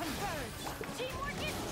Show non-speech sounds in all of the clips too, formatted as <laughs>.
converge. Teamwork is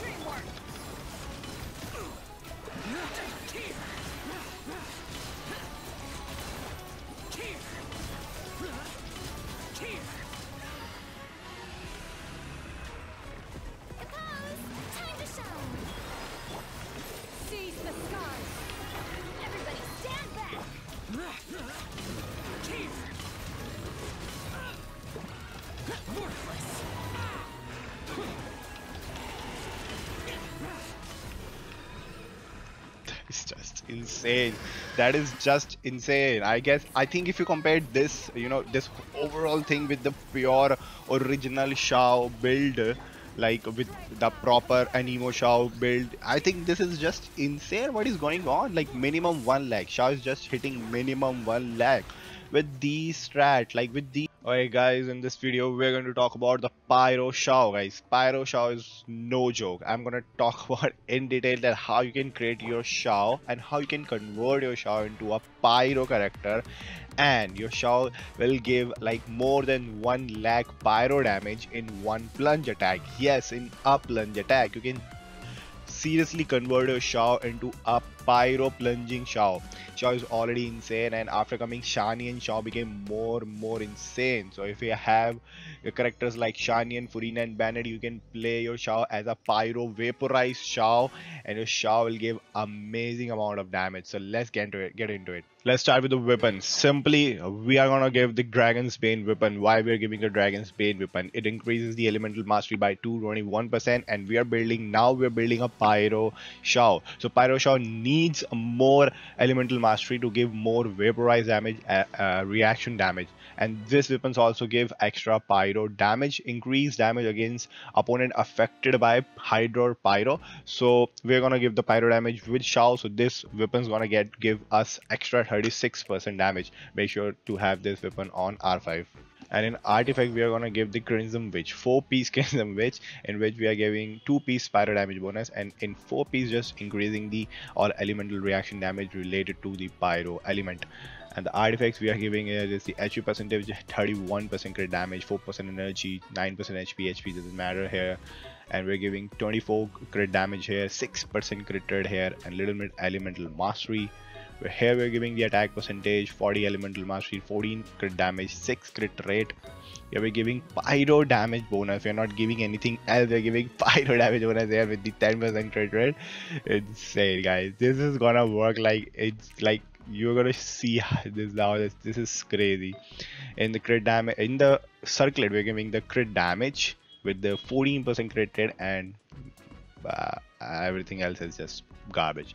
insane. That is just insane. I guess I think if you compare this, you know, this overall thing with the pure original Xiao build, like with the proper Anemo Xiao build, I think this is just insane. What is going on? Like minimum one lakh. Xiao is just hitting minimum one lakh with the strat, like with the. Alright guys, in this video we're going to talk about the Pyro Xiao guys. Pyro Xiao is no joke. I'm gonna <laughs> talk about in detail that how you can create your Xiao and how you can convert your Xiao into a Pyro character and your Xiao will give like more than 1 lakh Pyro damage in one plunge attack. Yes, in a plunge attack you can seriously convert your Xiao into a pyro plunging Xiao. Xiao is already insane and after coming Xianyun and Xiao became more and more insane. So if you have characters like Xianyun and Furina and Bennett, you can play your Xiao as a pyro vaporized Xiao and your Xiao will give amazing amount of damage. So let's get into it get into it. Let's start with the weapon. Simply we are gonna give the Dragon's Bane weapon. Why we are giving the Dragon's Bane weapon? It increases the elemental mastery by 221% and we are building now we are building a pyro Xiao. So pyro Xiao needs needs more elemental mastery to give more vaporized damage uh, uh, reaction damage. And this weapons also give extra pyro damage increased damage against opponent affected by hydro pyro. So we're gonna give the pyro damage with Xiao. So this weapon's gonna get give us extra 36 percent damage. Make sure to have this weapon on r5 and in artifact we are to give the crimson witch 4 piece <laughs> crimson witch in which we are giving 2 piece pyro damage bonus and in 4 piece just increasing the all elemental reaction damage related to the pyro element. And the artifacts we are giving is the HP percentage 31% crit damage 4% energy 9% HP HP doesn't matter here. And we're giving 24 crit damage here 6% crit rate here and little bit elemental mastery here we're giving the attack percentage 40 elemental mastery 14 crit damage 6 crit rate. Here we're giving pyro damage bonus. We're not giving anything else. We're giving <laughs> pyro damage bonus here with the 10% crit rate. Insane guys. This is gonna work like it's like you're gonna see <laughs> this now. This, this is crazy. In the crit damage in the circlet we're giving the crit damage with the 14% crit rate and uh, everything else is just garbage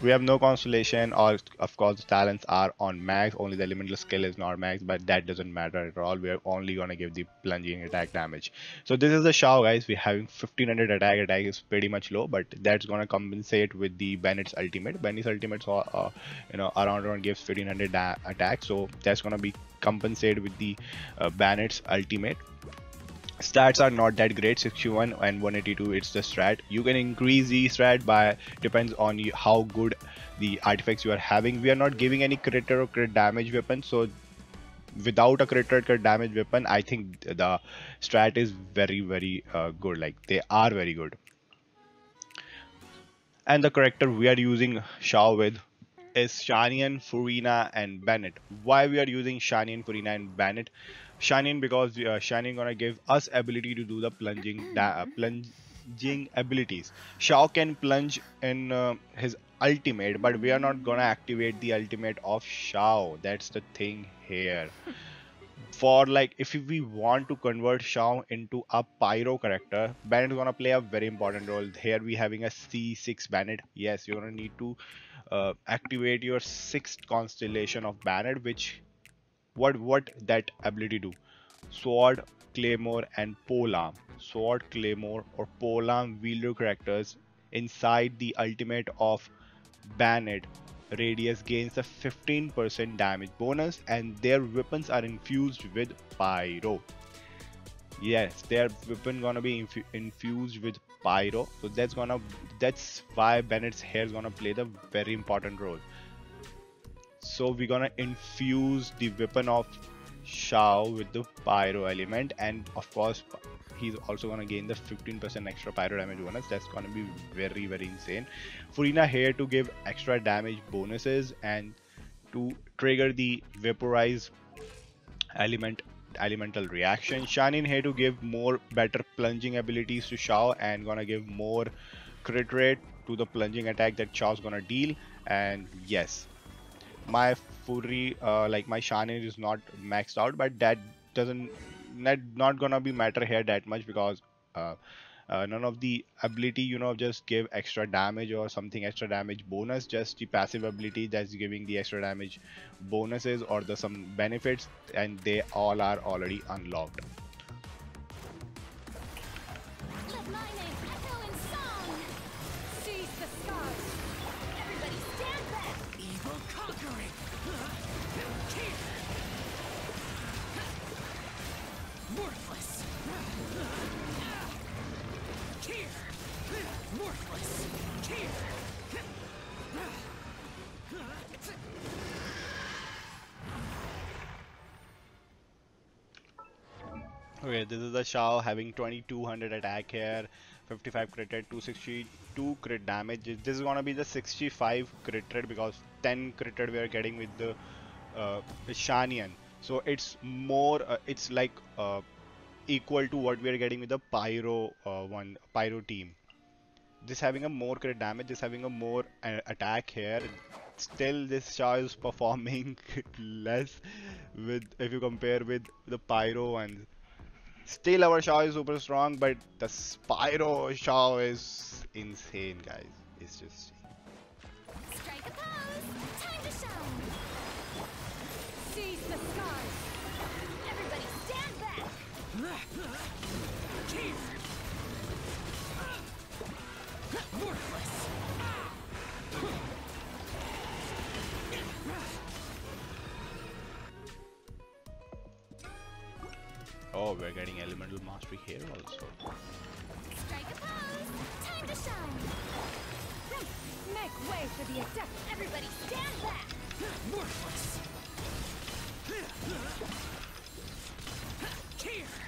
we have no constellation or of course the talents are on max. Only the elemental skill is not max but that doesn't matter at all. We're only gonna give the plunging attack damage. So this is the Xiao guys. We're having 1500 attack. Attack is pretty much low but that's gonna compensate with the bennett's ultimate. Bennett's ultimate so uh, you know around around gives 1500 attack. So that's gonna be compensated with the uh, bennett's ultimate stats are not that great 61 and 182 it's the strat you can increase the strat by depends on how good the artifacts you are having we are not giving any crit or crit damage weapon so without a crit or crit damage weapon i think the strat is very very uh, good like they are very good and the character we are using Xiao with is Xianyun, Furina and Bennett. Why we are using Xianyun, Furina and Bennett? Xianyun because uh, Xianyun gonna give us ability to do the plunging uh, plunging abilities. Xiao can plunge in uh, his ultimate, but we are not gonna activate the ultimate of Xiao. That's the thing here. <laughs> For like, if we want to convert Xiao into a pyro character, is gonna play a very important role. Here we having a C6 Bennett. Yes, you're gonna need to uh, activate your sixth constellation of Bennett, which what what that ability do? Sword claymore and polearm. Sword claymore or polearm wielder characters inside the ultimate of Bennett radius gains a 15% damage bonus and their weapons are infused with pyro. Yes their weapon gonna be infu infused with pyro. So that's gonna that's why bennett's hair is gonna play the very important role so we're gonna infuse the weapon of Xiao with the Pyro element, and of course, he's also gonna gain the 15% extra Pyro damage bonus. That's gonna be very very insane. Furina here to give extra damage bonuses and to trigger the Vaporize element elemental reaction. Xianyun here to give more better plunging abilities to Xiao and gonna give more crit rate to the plunging attack that Xiao's gonna deal. And yes, my Fury, uh, like my Xianyun is not maxed out, but that doesn't not, not gonna be matter here that much because uh, uh, none of the ability you know just give extra damage or something extra damage bonus just the passive ability that's giving the extra damage bonuses or the some benefits and they all are already unlocked Okay, this is the Xiao having 2200 attack here, 55 crit rate, 262 crit damage. This is gonna be the 65 crit rate because 10 crit rate we are getting with the uh, Xianyun. So it's more, uh, it's like uh, equal to what we are getting with the Pyro uh, one, Pyro team. This having a more crit damage, this having a more uh, attack here. Still, this Xiao is <laughs> performing less with if you compare with the Pyro ones. Still, our Xiao is super strong, but the Spyro Xiao is insane, guys. It's just. Oh, we're getting Elemental Mastery here also. Strike a pose. Time to shine. Make way for the. Everybody stand back. Worthless. Here.